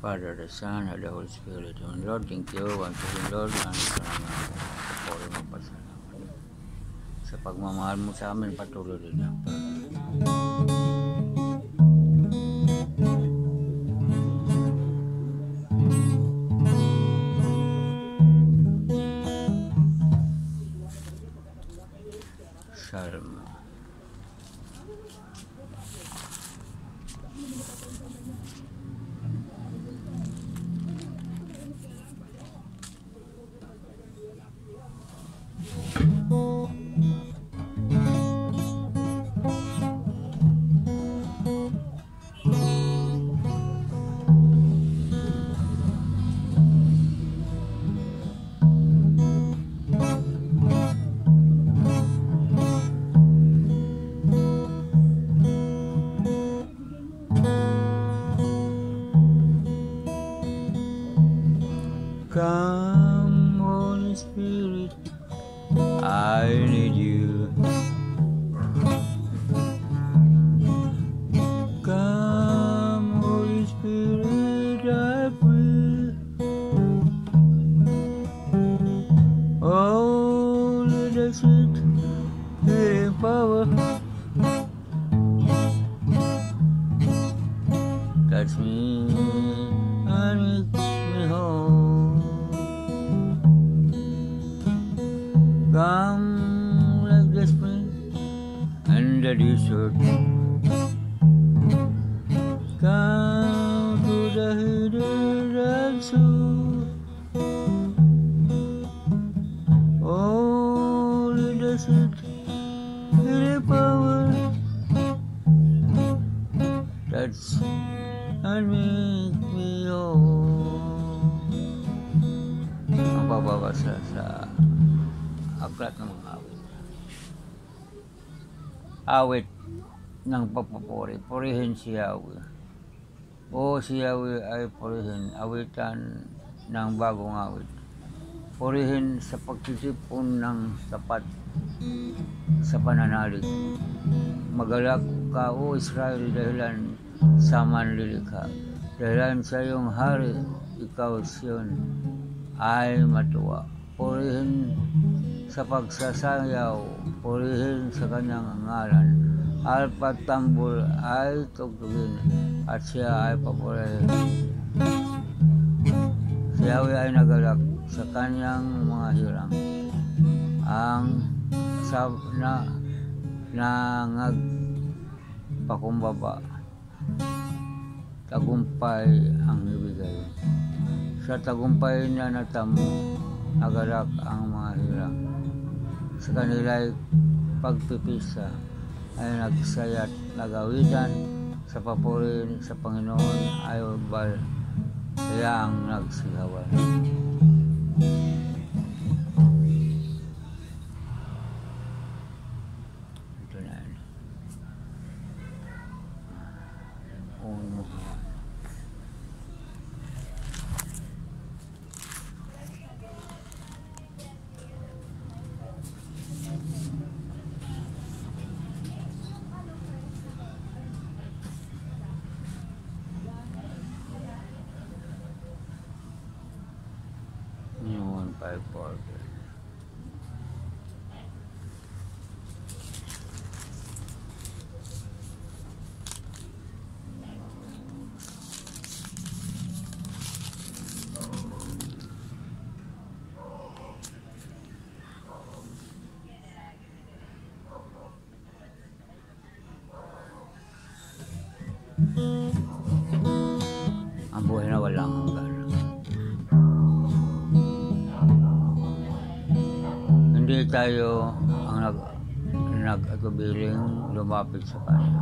Father, the Son, and the Holy Spirit. And Lord, thank you. Once again, Lord, rin ang touch me and reach me home. Come like this, please, and that you should. Awit ng pagpapuri. Purihin si Yahweh. O si Yahweh ay purihin. Awitan ng bagong awit. Purihin sa pagtitipon ng sapat sa pananalig. Magalak ka, O Israel, dahilan sa manlilikha. Dahilan sa iyong hari, ikaw siyon ay matuwa. Purihin sa pagsasayaw, purihin sa kanyang ngalan. Alpat tambol ay tugtugin at siya ay papurihin. Si Yahweh ay nagalak sa kanyang mga hirang. Ang sab na nangag pakumbaba tagumpay ang ibigay. Sa tagumpay na natamo, nagalak ang mga hirang. Sa kanila'y pagpipisa ay nagsayat nagawitan sa papuri sa Panginoon ay bal kaya ang nagsigawan. I bought it. Tayo ang nag nag-atubiling lumapit sa Kanya.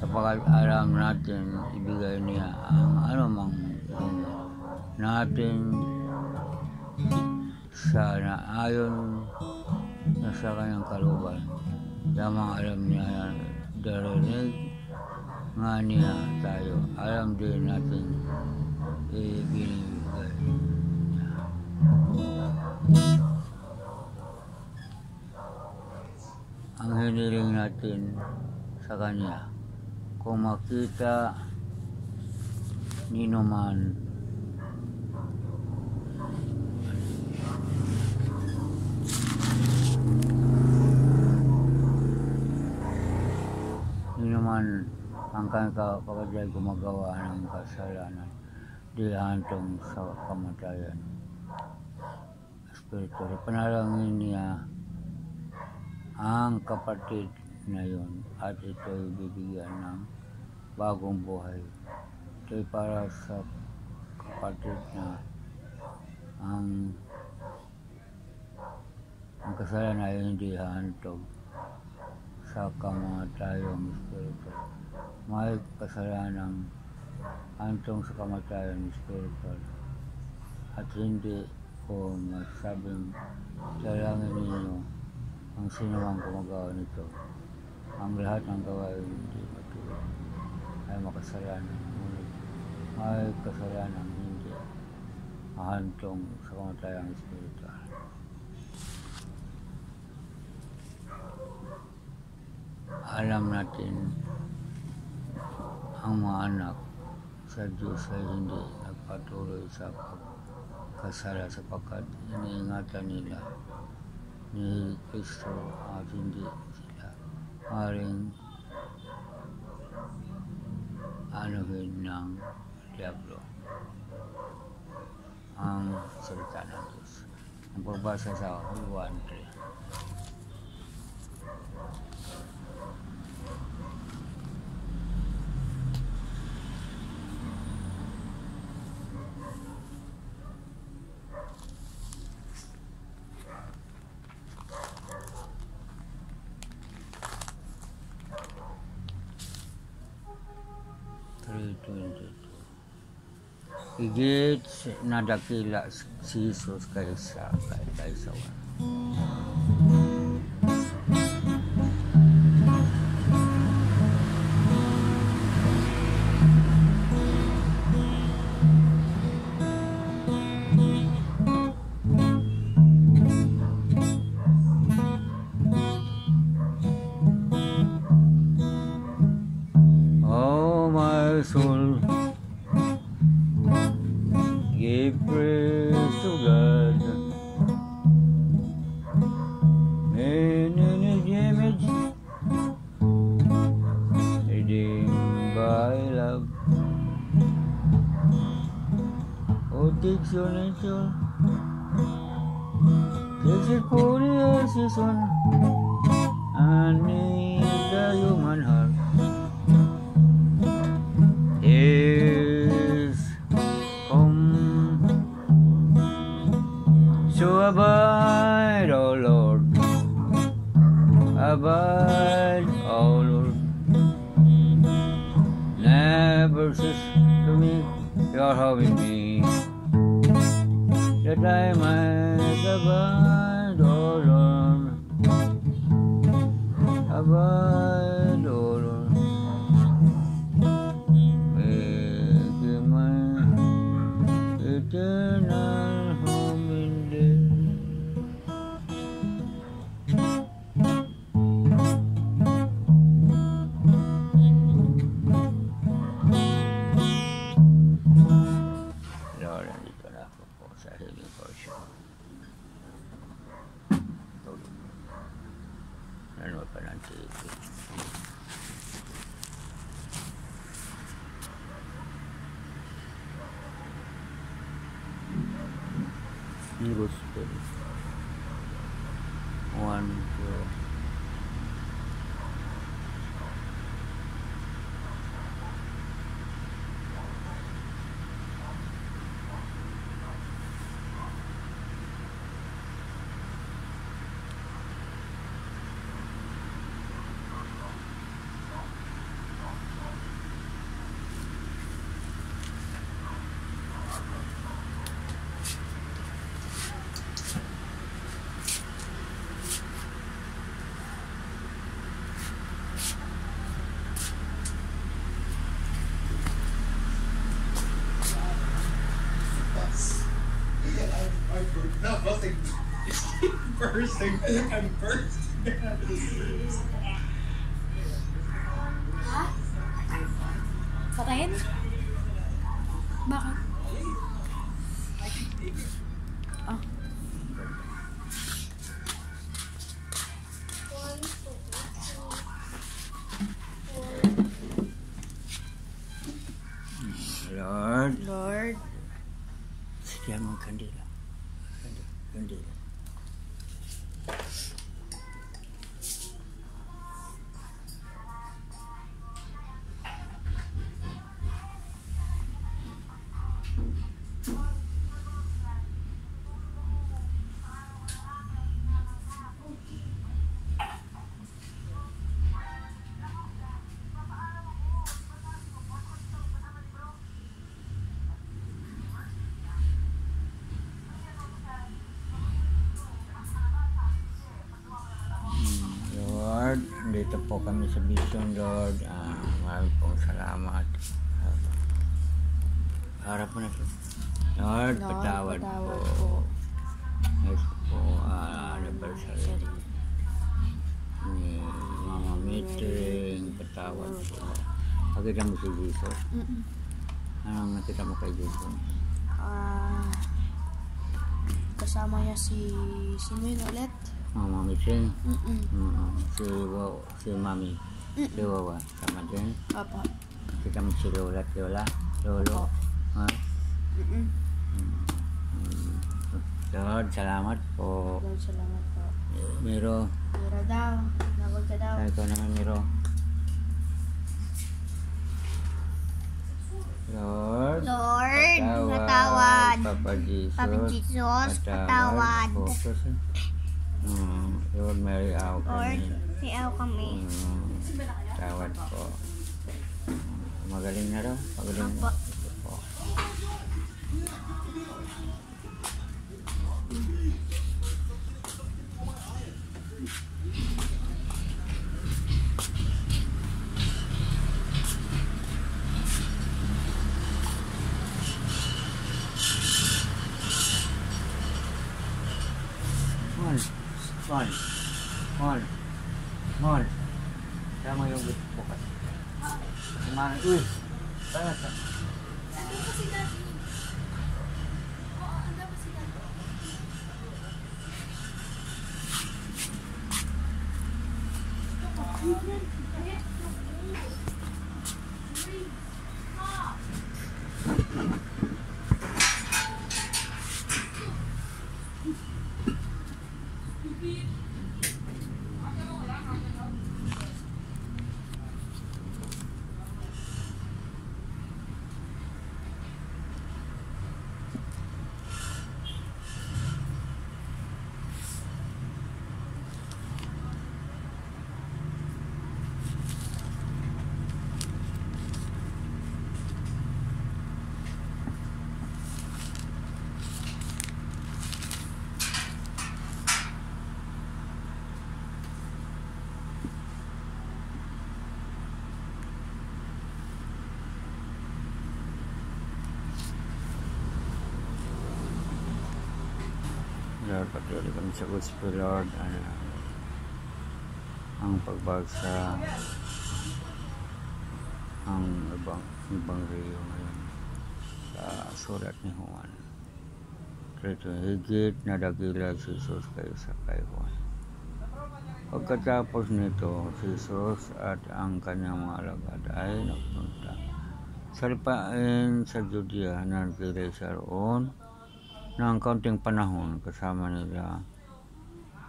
Sapagkat alam natin ibigay niya ang anumang natin sa naayon na sa kanyang kaluban. Lamang alam niya na darinig nga niya tayo. Alam din natin ibinibigay niya. ang hiniling natin sa Kanya. Kung makita nino man nino man ang kanyang kapagay gumagawa ng kasalanan dihantong sa kamatayan. Espiritu, panalangin niya ang kapatid na yun at ito'y bibigyan ng bagong buhay. Ito'y para sa kapatid na ang ang kasalanan ay hindi hantog sa kamatayang espiritu. May kasalanan hantong sa kamatayang espiritu. At hindi ko masabing kailangan ninyo ang sinumang gumagawa nito. Ang lahat ng gawain hindi matuloy ay makasalanan. Ngunit may kasalanan hindi hantong sa kamatayang espiritual. Alam natin ang mga anak sa Diyos ay hindi nagpatuloy sa pagkasala sapagkat iniingatan nila 你会是阿金的主角，阿林，阿那个娘了不了，俺是咱俩都是，不把学校完的。Higit na si Jesus kaysa kaysa Oh my soul abide, O Lord. Never cease to me your having me, that I might abide, pardon to you. Good spirit. One, two. i'm first. Lord, dito po kami sa Vision, Lord. Ah, marami pong salamat. Harap mo na po. Lord, Lord, patawad, patawad po. po. Yes po, ah, anniversary ni Mama Meeting. Patawad po. Pagkita mo si Jesus. Mm-mm. Anong nakita mo kay Jesus? Ah, kasama niya si, sino yun ulit? Mama Meeting. Mm-mm. Mm, si, Wow, si Mami. Mm-mm. Si Wawa. Sama din. Opo. Kita mo si Lola, at Lola. Lolo. Ha? Mm-mm. Lord, salamat po. Lord, salamat po. Miro, Mira daw. Nawag ka daw. sabi ko naman Miro. Lord, Lord, patawad. patawad. Papa Jesus, Papa Jesus, patawad. Focus. Hmm, Lord, Mary, aw Lord, kami. siyaw kami. Hmm, tawad po. Magaling na daw. Magaling na. Opo. Lord, patuloy kami sa gospel, Lord. Ano, ang pagbagsa ang ibang ibang riyo ngayon sa sulat ni Juan. Kaya higit na dakila si Jesus kayo sa kay Juan. Pagkatapos nito, si Jesus at ang kanyang mga alagad ay nagpunta sa lipain sa Judea na nagkilay sa roon ng kaunting panahon kasama nila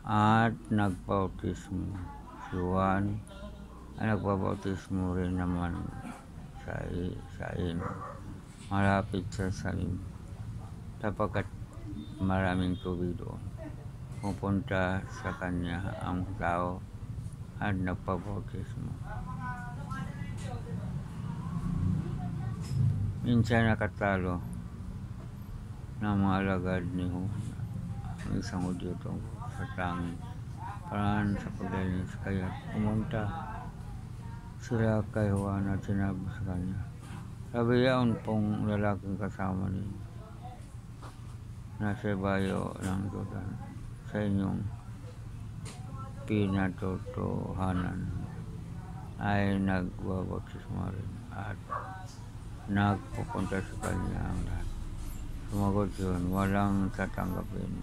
at nagbautismo si Juan ay nagbabautismo rin naman sa, sa ino malapit sa salim sapagkat maraming tubig doon. Pupunta sa kanya ang tao at nagpabautismo minsan nakatalo ng mga alagad ni ang isang tungkol sa tanging paraan sa paglinis kaya pumunta sila kay Juan at sinabi sa kanya sabi yaon pong lalaking kasama ninyo nasa bayo ng Jordan sa inyong pinatotohanan ay nagbabautismo rin at nagpupunta sa kanya ang lahat. Sumagot yun, walang tatanggapin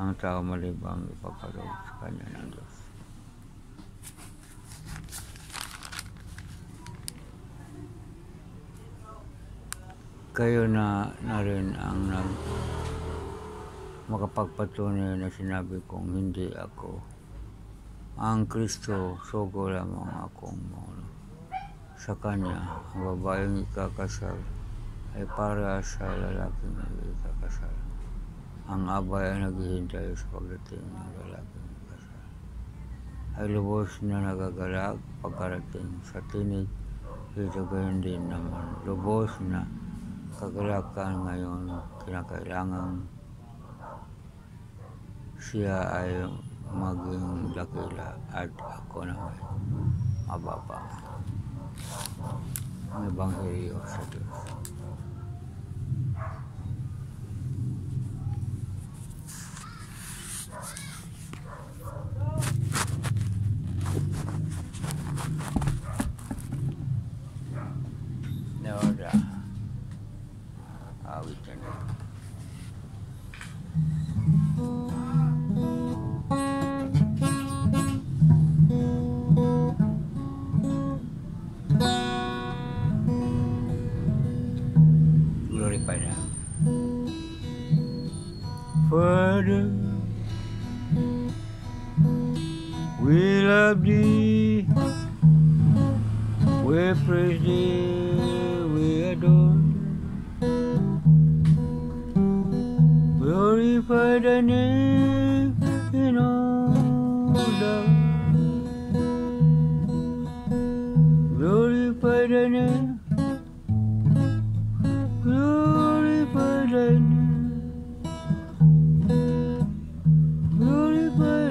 ang tao malibang ipapaloob sa kanya ng Diyos. kayo na, na rin ang nag makapagpatunay na sinabi kong hindi ako ang Kristo, sugo lamang akong mono. Sa Kanya, ang babaeng ikakasal ay para sa lalaking ikakasal. Ang abay ay naghihintay sa pagdating ng lalaking ikakasal. Ay lubos na nagagalak pagkarating sa tinig, ito gayon din naman. Lubos na kagalakan ngayon, kinakailangan siya ay maging dakila at ako naman mababa. Ang Ebanghelyo sa Diyos.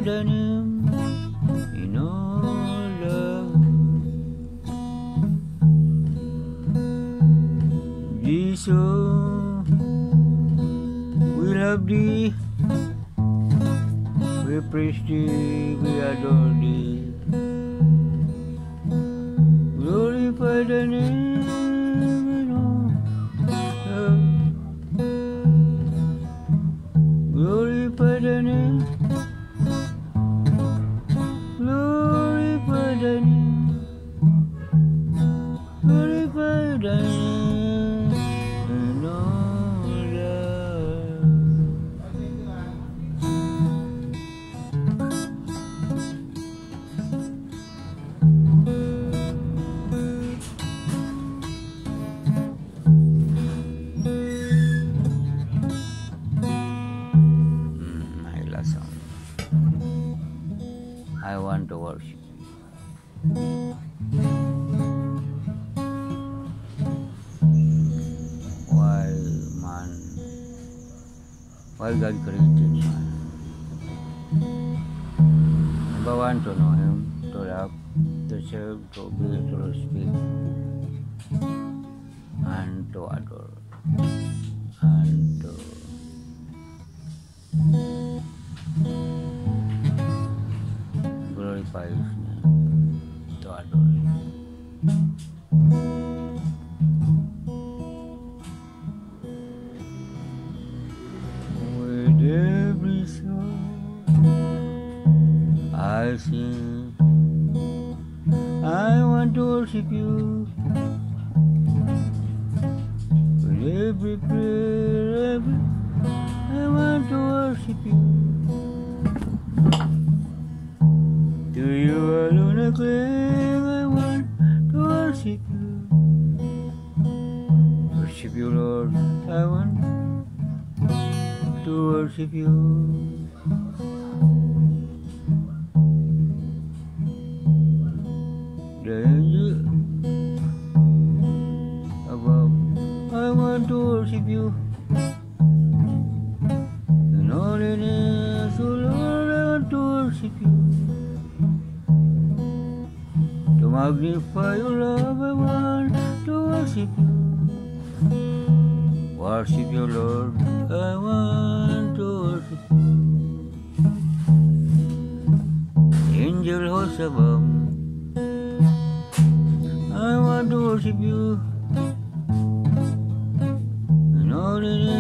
In all Jesus, we love thee, we praise thee, we adore thee. God created man? Number one, to know Him, to love, to serve, to be, to speak, and to adore, to worship you. Above, I want to worship you. And all In holiness, oh Lord, I want to worship you. To magnify your love, I want to worship you. Worship you, Lord, I want out of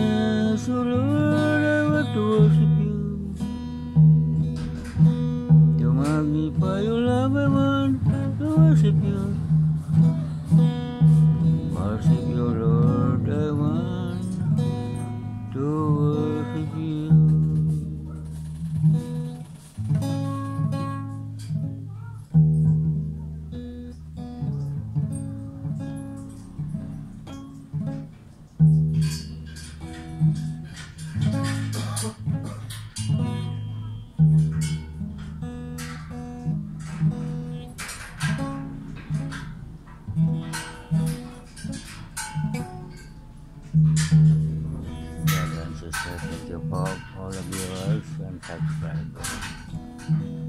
Brothers and sisters, thank you for all the viewers and subscribers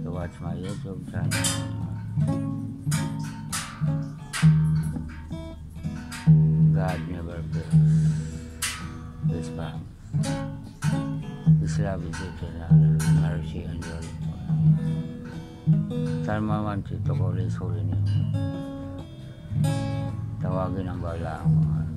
to watch my YouTube channel. God never fails. His promise. His love is eternal, mercy and glory forever. Psalm 112 to call His holy name. Tawagin ang bala ang mga